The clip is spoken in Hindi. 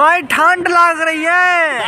भाई ठंड लग रही है।